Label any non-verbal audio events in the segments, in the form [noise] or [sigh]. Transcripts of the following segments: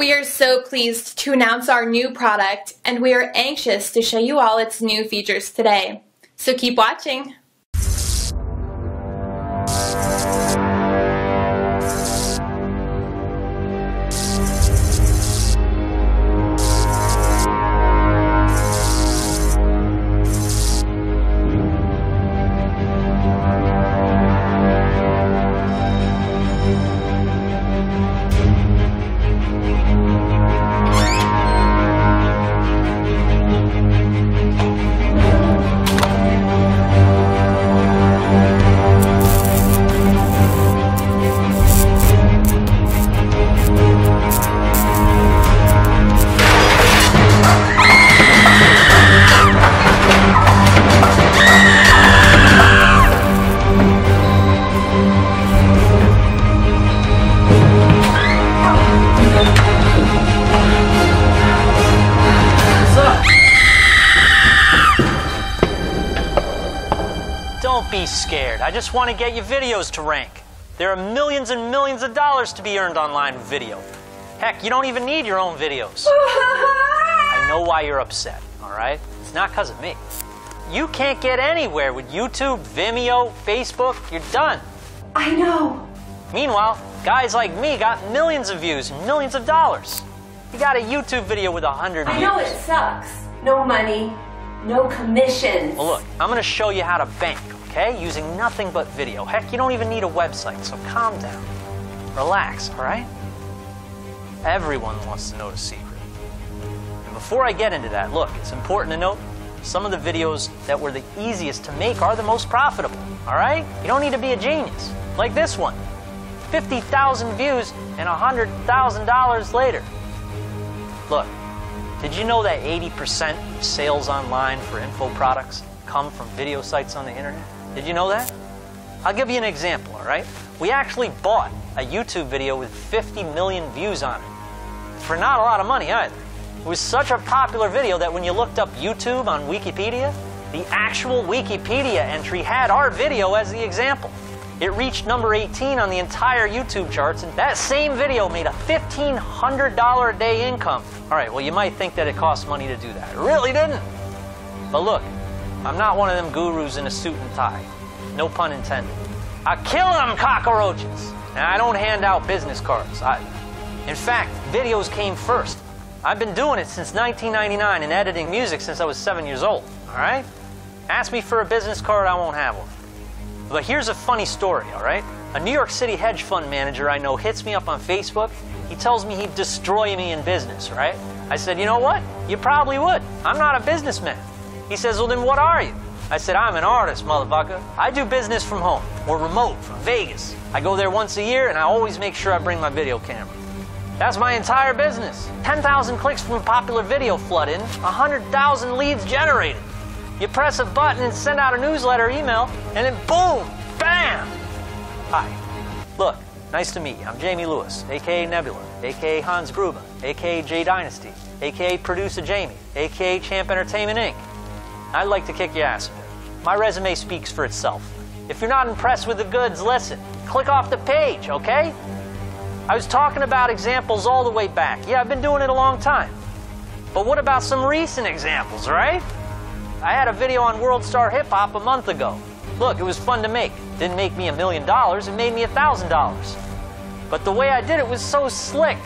We are so pleased to announce our new product, and we are anxious to show you all its new features today. So keep watching. I just want to get your videos to rank. There are millions and millions of dollars to be earned online with video. Heck, you don't even need your own videos. [laughs] I know why you're upset, all right? It's not because of me. You can't get anywhere with YouTube, Vimeo, Facebook. You're done. I know. Meanwhile, guys like me got millions of views and millions of dollars. You got a YouTube video with a hundred I views. know it sucks. No money, no commissions. Well, look, I'm going to show you how to bank, okay? Using nothing but video. Heck, you don't even need a website, so calm down. Relax, all right? Everyone wants to know the secret. And before I get into that, look, it's important to note some of the videos that were the easiest to make are the most profitable, all right? You don't need to be a genius. Like this one 50,000 views and $100,000 later. Look, did you know that 80% of sales online for info products come from video sites on the internet? Did you know that? I'll give you an example, all right? We actually bought a YouTube video with 50 million views on it for not a lot of money either. It was such a popular video that when you looked up YouTube on Wikipedia, the actual Wikipedia entry had our video as the example. It reached number 18 on the entire YouTube charts, and that same video made a $1,500 a day income. All right, well, you might think that it costs money to do that. It really didn't. But look, I'm not one of them gurus in a suit and tie. No pun intended. I kill them cockroaches, and I don't hand out business cards. I, in fact, videos came first. I've been doing it since 1999 and editing music since I was seven years old, all right? Ask me for a business card, I won't have one. But here's a funny story, all right? A New York City hedge fund manager I know hits me up on Facebook. He tells me he'd destroy me in business, right? I said, you know what? You probably would. I'm not a businessman. He says, well, then what are you? I said, I'm an artist, motherfucker. I do business from home or remote from Vegas. I go there once a year and I always make sure I bring my video camera. That's my entire business. 10,000 clicks from a popular video flood in, 100,000 leads generated. You press a button and send out a newsletter email, and then boom, bam! Hi. Look, nice to meet you. I'm Jamie Lewis, aka Nebula, aka Hans Gruber, aka J Dynasty, aka Producer Jamie, aka Champ Entertainment Inc. I'd like to kick your ass. My resume speaks for itself. If you're not impressed with the goods, listen. Click off the page, okay? I was talking about examples all the way back. Yeah, I've been doing it a long time. But what about some recent examples, right? I had a video on World Star Hip Hop a month ago. Look, it was fun to make. Didn't make me a million dollars, it made me a thousand dollars. But the way I did it was so slick.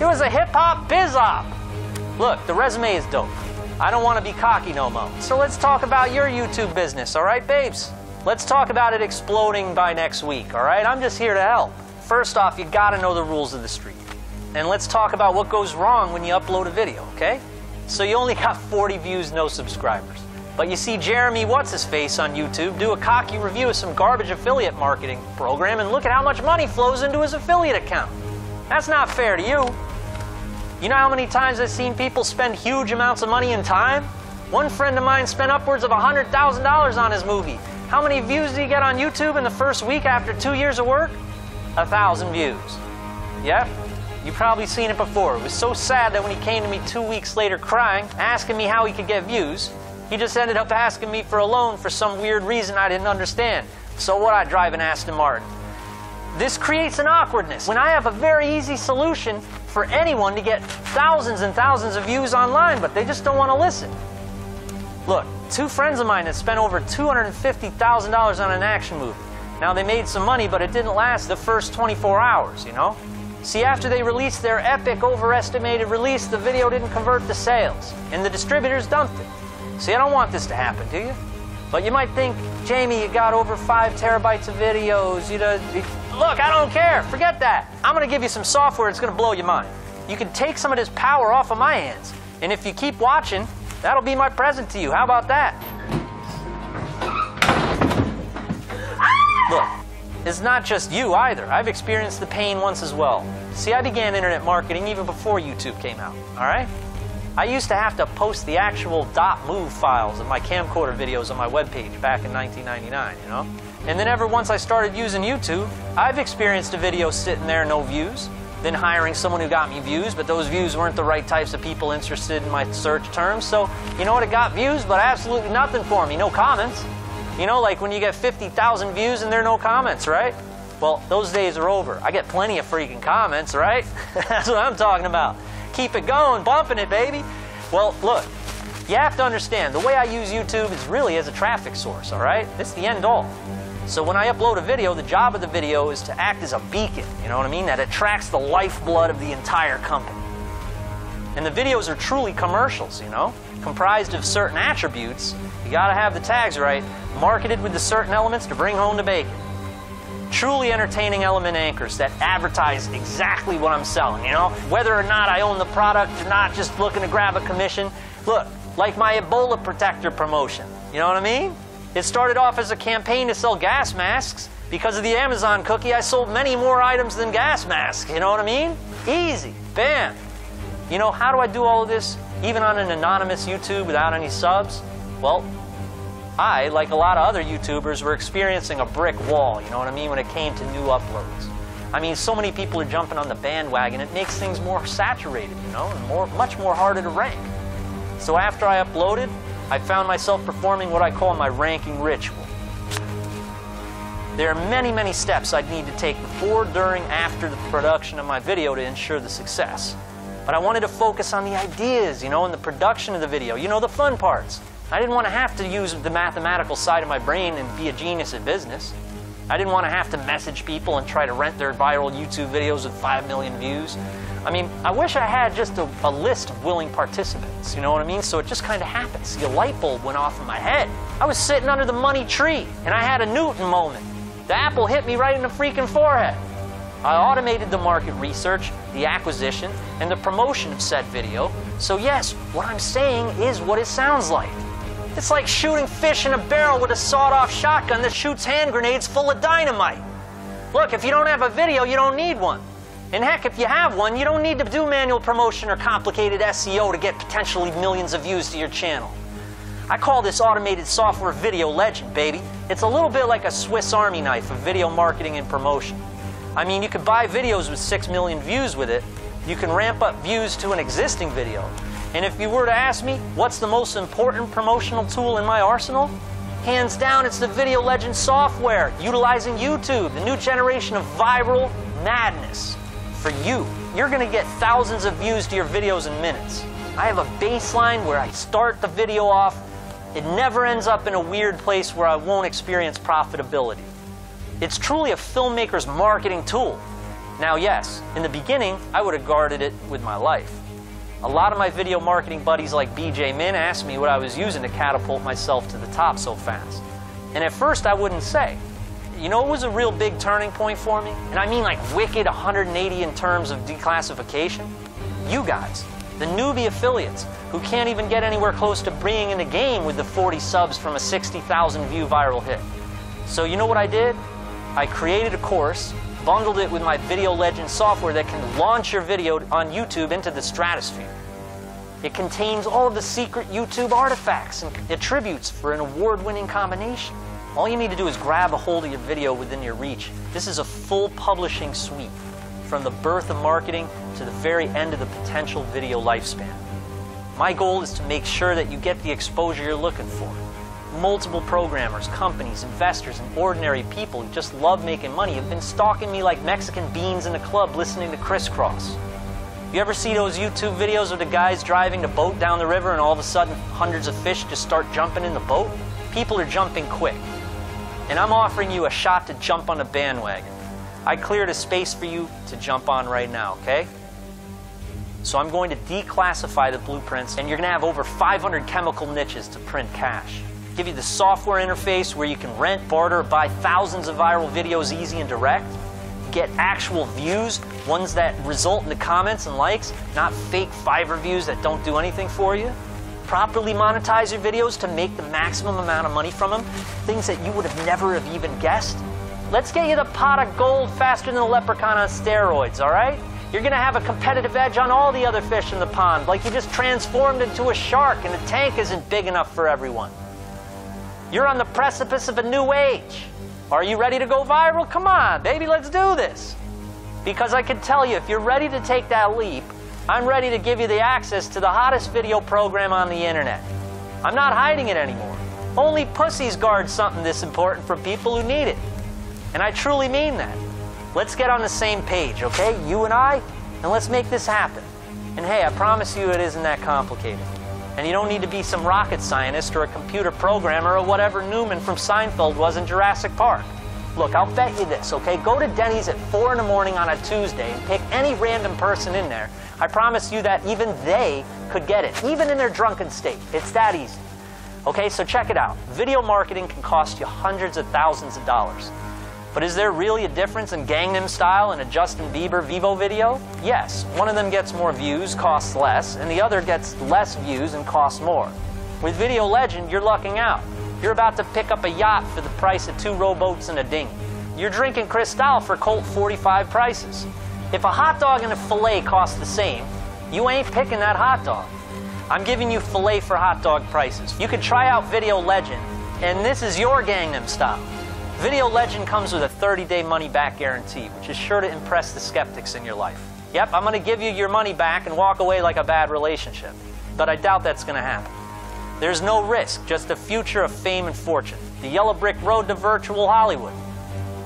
It was a hip hop biz op. Look, the resume is dope. I don't want to be cocky no more. So let's talk about your YouTube business, all right, babes? Let's talk about it exploding by next week, all right? I'm just here to help. First off, you gotta know the rules of the street. And let's talk about what goes wrong when you upload a video, okay? So you only [laughs] got 40 views, no subscribers. But you see Jeremy What's His Face on YouTube do a cocky review of some garbage affiliate marketing program, and look at how much money flows into his affiliate account. That's not fair to you. You know how many times I've seen people spend huge amounts of money and time? One friend of mine spent upwards of $100,000 on his movie. How many views did he get on YouTube in the first week after two years of work? A thousand views. Yep, you've probably seen it before. It was so sad that when he came to me two weeks later crying, asking me how he could get views, he just ended up asking me for a loan for some weird reason I didn't understand. So what? I drive an Aston Martin. This creates an awkwardness. When I have a very easy solution, for anyone to get thousands and thousands of views online, but they just don't want to listen. Look, two friends of mine that spent over $250,000 on an action movie. Now, they made some money, but it didn't last the first 24 hours, you know? See, after they released their epic overestimated release, the video didn't convert to sales, and the distributors dumped it. See, I don't want this to happen, do you? But you might think, Jamie, you got over five terabytes of videos. You know, look, I don't care. Forget that. I'm going to give you some software that's going to blow your mind. You can take some of this power off of my hands, and if you keep watching, that'll be my present to you. How about that? Look, it's not just you either. I've experienced the pain once as well. See, I began internet marketing even before YouTube came out, all right? I used to have to post the actual .mov files of my camcorder videos on my webpage back in 1999, you know? And then ever once I started using YouTube, I've experienced a video sitting there, no views, then hiring someone who got me views, but those views weren't the right types of people interested in my search terms. So, you know what? It got views, but absolutely nothing for me. No comments. You know, like when you get 50,000 views and there are no comments, right? Well, those days are over. I get plenty of freaking comments, right? [laughs] That's what I'm talking about keep it going, bumping it, baby. Well, look, you have to understand, the way I use YouTube is really as a traffic source, all right? It's the end all. So when I upload a video, the job of the video is to act as a beacon, you know what I mean? That attracts the lifeblood of the entire company. And the videos are truly commercials, you know? Comprised of certain attributes. You gotta have the tags right, marketed with the certain elements to bring home the bacon truly entertaining element anchors that advertise exactly what I'm selling, you know? Whether or not I own the product or not, just looking to grab a commission. Look, like my Ebola protector promotion, you know what I mean? It started off as a campaign to sell gas masks. Because of the Amazon cookie, I sold many more items than gas masks, you know what I mean? Easy, bam. You know, how do I do all of this, even on an anonymous YouTube without any subs? Well, I, like a lot of other YouTubers, were experiencing a brick wall, you know what I mean, when it came to new uploads. I mean, so many people are jumping on the bandwagon, it makes things more saturated, you know, and more, much more harder to rank. So after I uploaded, I found myself performing what I call my ranking ritual. There are many, many steps I'd need to take before, during, after the production of my video to ensure the success. But I wanted to focus on the ideas, you know, and the production of the video, you know, the fun parts. I didn't want to have to use the mathematical side of my brain and be a genius at business. I didn't want to have to message people and try to rent their viral YouTube videos with 5 million views. I mean, I wish I had just a, a list of willing participants, you know what I mean? So it just kind of happened. See, a light bulb went off in my head. I was sitting under the money tree, and I had a Newton moment. The apple hit me right in the freaking forehead. I automated the market research, the acquisition, and the promotion of said video. So yes, what I'm saying is what it sounds like. It's like shooting fish in a barrel with a sawed off shotgun that shoots hand grenades full of dynamite. Look, if you don't have a video, you don't need one. And heck, if you have one, you don't need to do manual promotion or complicated SEO to get potentially millions of views to your channel. I call this automated software video legend, baby. It's a little bit like a Swiss Army knife of video marketing and promotion. I mean, you could buy videos with 6 million views with it. You can ramp up views to an existing video. And if you were to ask me, what's the most important promotional tool in my arsenal? Hands down, it's the Video Legend software, utilizing YouTube, the new generation of viral madness. For you, you're going to get thousands of views to your videos in minutes. I have a baseline where I start the video off. It never ends up in a weird place where I won't experience profitability. It's truly a filmmaker's marketing tool. Now, yes, in the beginning, I would have guarded it with my life. A lot of my video marketing buddies like BJ Min asked me what I was using to catapult myself to the top so fast. And at first I wouldn't say. You know it was a real big turning point for me? And I mean like wicked 180 in terms of declassification? You guys, the newbie affiliates who can't even get anywhere close to bringing in the game with the 40 subs from a 60,000 view viral hit. So you know what I did? I created a course bundled it with my Video Legend software that can launch your video on YouTube into the stratosphere. It contains all of the secret YouTube artifacts and attributes for an award-winning combination. All you need to do is grab a hold of your video within your reach. This is a full publishing suite, from the birth of marketing to the very end of the potential video lifespan. My goal is to make sure that you get the exposure you're looking for multiple programmers, companies, investors, and ordinary people who just love making money have been stalking me like Mexican beans in a club listening to Kris Kross. You ever see those YouTube videos of the guys driving the boat down the river and all of a sudden hundreds of fish just start jumping in the boat? People are jumping quick. And I'm offering you a shot to jump on the bandwagon. I cleared a space for you to jump on right now, okay? So I'm going to declassify the blueprints, and you're going to have over 500 chemical niches to print cash. Give you the software interface where you can rent, barter, buy thousands of viral videos easy and direct. Get actual views, ones that result in the comments and likes, not fake Fiverr views that don't do anything for you. Properly monetize your videos to make the maximum amount of money from them, things that you would have never have even guessed. Let's get you the pot of gold faster than a leprechaun on steroids, all right? You're going to have a competitive edge on all the other fish in the pond, like you just transformed into a shark and the tank isn't big enough for everyone. You're on the precipice of a new age. Are you ready to go viral? Come on, baby, let's do this. Because I can tell you, if you're ready to take that leap, I'm ready to give you the access to the hottest video program on the internet. I'm not hiding it anymore. Only pussies guard something this important from people who need it. And I truly mean that. Let's get on the same page, okay? You and I, and let's make this happen. And hey, I promise you it isn't that complicated. And you don't need to be some rocket scientist or a computer programmer or whatever Newman from Seinfeld was in Jurassic Park. Look, I'll bet you this, okay? Go to Denny's at 4 in the morning on a Tuesday and pick any random person in there. I promise you that even they could get it, even in their drunken state. It's that easy. Okay, so check it out. Video marketing can cost you hundreds of thousands of dollars. But is there really a difference in Gangnam Style and a Justin Bieber Vevo video? Yes. One of them gets more views, costs less, and the other gets less views and costs more. With Video Legend, you're lucking out. You're about to pick up a yacht for the price of two rowboats and a dinghy. You're drinking Cristal for Colt 45 prices. If a hot dog and a filet cost the same, you ain't picking that hot dog. I'm giving you filet for hot dog prices. You can try out Video Legend, and this is your Gangnam Style. Video Legend comes with a 30-day money-back guarantee, which is sure to impress the skeptics in your life. Yep, I'm going to give you your money back and walk away like a bad relationship. But I doubt that's going to happen. There's no risk, just a future of fame and fortune. The yellow brick road to virtual Hollywood.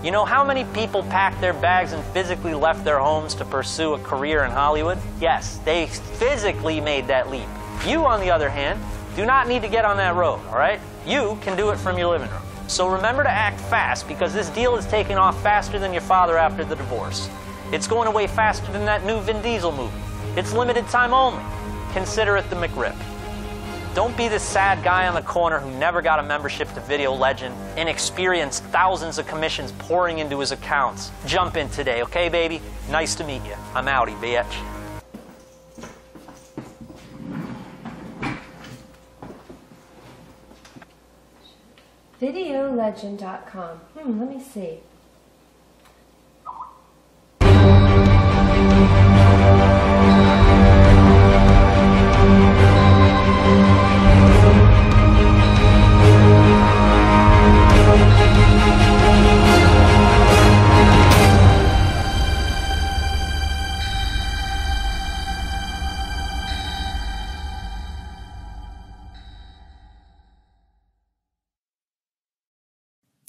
You know how many people packed their bags and physically left their homes to pursue a career in Hollywood? Yes, they physically made that leap. You, on the other hand, do not need to get on that road, all right? You can do it from your living room. So remember to act fast because this deal is taking off faster than your father after the divorce. It's going away faster than that new Vin Diesel movie. It's limited time only. Consider it the McRib. Don't be the sad guy on the corner who never got a membership to Video Legend and experienced thousands of commissions pouring into his accounts. Jump in today, okay, baby? Nice to meet you. I'm outie, bitch. Videolegend.com. Hmm, let me see.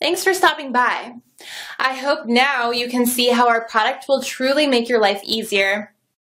Thanks for stopping by. I hope now you can see how our product will truly make your life easier.